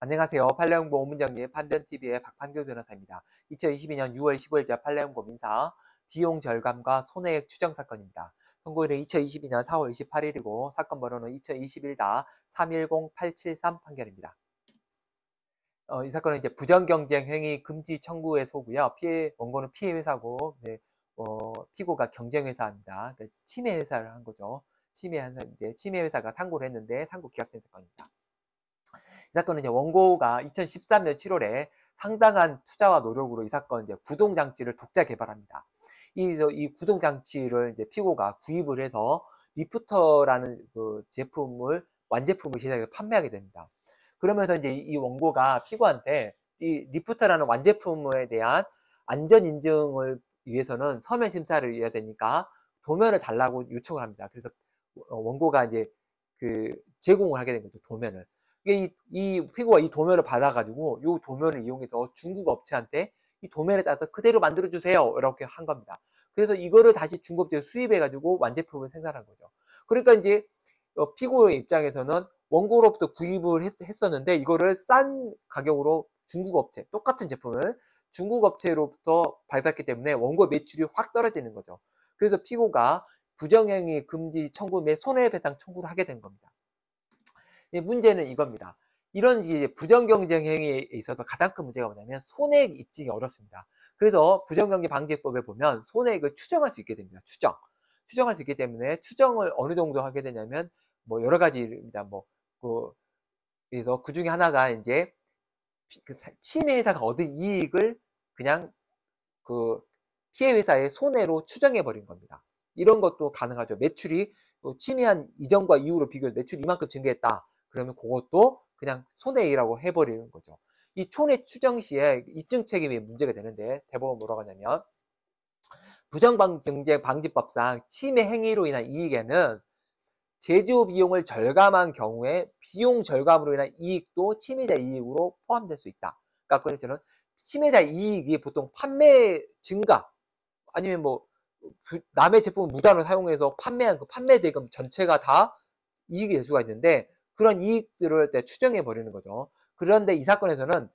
안녕하세요. 판례홍보 오문정리 판변TV의 박판교 변호사입니다. 2022년 6월 15일자 판례홍보 민사 비용 절감과 손해액 추정 사건입니다. 선고일은 2022년 4월 28일이고 사건 번호는 2021-310873 판결입니다. 어, 이 사건은 이제 부정경쟁 행위 금지 청구의 소고요. 피해 원고는 피해 회사고 네, 어, 피고가 경쟁 회사입니다. 그러니까 침해 회사를 한 거죠. 침해 회사인데 침해 회사가 상고를 했는데 상고 기각된 사건입니다. 이 사건은 이제 원고가 2013년 7월에 상당한 투자와 노력으로 이 사건 이제 구동 장치를 독자 개발합니다. 이, 이 구동 장치를 이제 피고가 구입을 해서 리프터라는 그 제품을 완제품을 시장에서 판매하게 됩니다. 그러면서 이제 이 원고가 피고한테 이 리프터라는 완제품에 대한 안전 인증을 위해서는 서면 심사를 해야 되니까 도면을 달라고 요청을 합니다. 그래서 원고가 이제 그 제공을 하게 된 거죠. 도면을. 이, 이 피고가 이 도면을 받아가지고 이 도면을 이용해서 중국 업체한테 이 도면에 따라서 그대로 만들어주세요. 이렇게 한 겁니다. 그래서 이거를 다시 중국업체에 수입해가지고 완제품을 생산한 거죠. 그러니까 이제 어, 피고의 입장에서는 원고로부터 구입을 했, 었는데 이거를 싼 가격으로 중국 업체, 똑같은 제품을 중국 업체로부터 받았기 때문에 원고 매출이 확 떨어지는 거죠. 그래서 피고가 부정행위 금지 청구 및 손해배상 청구를 하게 된 겁니다. 문제는 이겁니다. 이런 부정경쟁 행위에 있어서 가장 큰 문제가 뭐냐면 손해액 입증이 어렵습니다. 그래서 부정경쟁 방지법에 보면 손해액을 추정할 수 있게 됩니다. 추정. 추정할 수 있기 때문에 추정을 어느 정도 하게 되냐면 뭐 여러 가지입니다. 뭐 그, 그래서 그 중에 하나가 이제 그 침해 회사가 얻은 이익을 그냥 그 피해 회사의 손해로 추정해 버린 겁니다. 이런 것도 가능하죠. 매출이 뭐 침해한 이전과 이후로 비교해 매출이 이만큼 증가했다. 그러면 그것도 그냥 손해이라고 해버리는 거죠. 이 촌의 추정 시에 입증 책임이 문제가 되는데 대법원 뭐라고 하냐면 부정경제 방지법상 침해 행위로 인한 이익에는 제조 비용을 절감한 경우에 비용 절감으로 인한 이익도 침해자 이익으로 포함될 수 있다. 그러니까 그처럼 침해자 이익이 보통 판매 증가 아니면 뭐 남의 제품을 무단으로 사용해서 판매한 그 판매 대금 전체가 다 이익이 될 수가 있는데 그런 이익들을 때 추정해 버리는 거죠. 그런데 이 사건에서는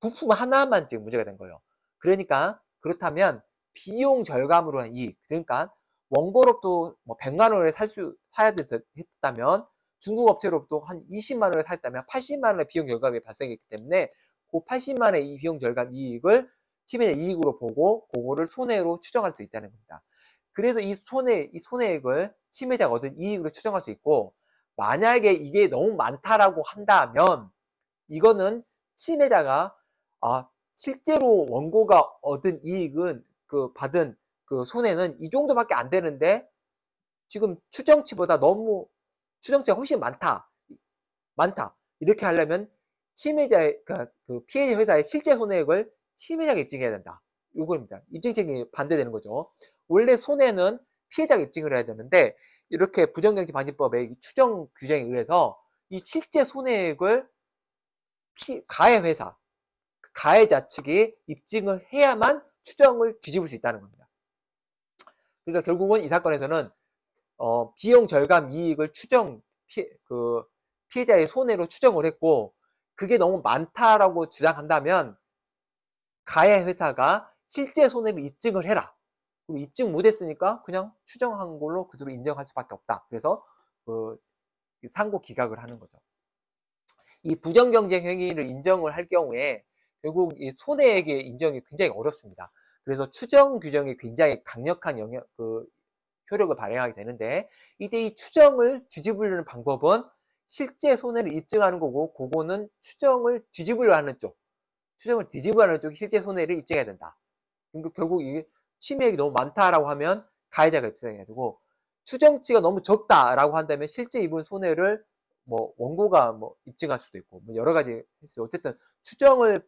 부품 하나만 지금 문제가 된 거예요. 그러니까 그렇다면 비용 절감으로 한 이익, 그러니까 원고로부터 뭐 100만 원에 살 수, 사야 됐다면 중국 업체로부터 한 20만 원에 샀다면 80만 원의 비용 절감이 발생했기 때문에 그 80만 원의 이 비용 절감 이익을 치매자 이익으로 보고 그거를 손해로 추정할 수 있다는 겁니다. 그래서 이 손해, 이 손해액을 치매자가 얻은 이익으로 추정할 수 있고 만약에 이게 너무 많다라고 한다면 이거는 침해자가 아 실제로 원고가 얻은 이익은 그 받은 그 손해는 이 정도밖에 안 되는데 지금 추정치보다 너무 추정치가 훨씬 많다. 많다. 이렇게 하려면 침해자의 그, 그 피해 회사의 실제 손해액을 침해자가 입증해야 된다. 요거입니다. 입증책이 반대되는 거죠. 원래 손해는 피해자가 입증을 해야 되는데 이렇게 부정경제 방지법의 추정 규정에 의해서 이 실제 손해액을 피, 가해 회사, 가해자 측이 입증을 해야만 추정을 뒤집을 수 있다는 겁니다. 그러니까 결국은 이 사건에서는 어, 비용 절감 이익을 추정 피, 그 피해자의 손해로 추정을 했고 그게 너무 많다라고 주장한다면 가해 회사가 실제 손해를 입증을 해라. 입증 못했으니까 그냥 추정한 걸로 그대로 인정할 수밖에 없다. 그래서 그 상고 기각을 하는 거죠. 이 부정 경쟁 행위를 인정을 할 경우에 결국 이 손해액의 인정이 굉장히 어렵습니다. 그래서 추정 규정이 굉장히 강력한 영역, 그 효력을 발휘하게 되는데 이때 이 추정을 뒤집으려는 방법은 실제 손해를 입증하는 거고 그거는 추정을 뒤집으려 하는 쪽 추정을 뒤집으려 하는 쪽이 실제 손해를 입증해야 된다. 그러니까 결국 이게 침해액이 너무 많다라고 하면 가해자가 입증해야 되고 추정치가 너무 적다라고 한다면 실제 입은 손해를 뭐 원고가 뭐 입증할 수도 있고 뭐 여러 가지 했어요. 어쨌든 추정을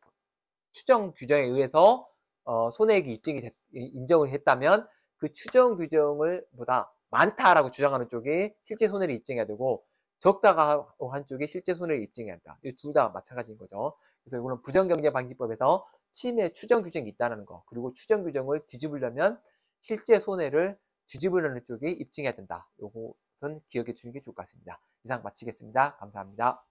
추정 규정에 의해서 어 손해액이 입증이 됐, 인정을 했다면 그 추정 규정을 보다 많다라고 주장하는 쪽이 실제 손해를 입증해야 되고 적다가 한 쪽이 실제 손해를 입증해야 한다. 이 둘 다 마찬가지인 거죠. 그래서 이거는 부정경제방지법에서 침해 추정 규정이 있다는 거 그리고 추정 규정을 뒤집으려면 실제 손해를 뒤집으려는 쪽이 입증해야 된다. 요것은 기억해 주는 게 좋을 것 같습니다. 이상 마치겠습니다. 감사합니다.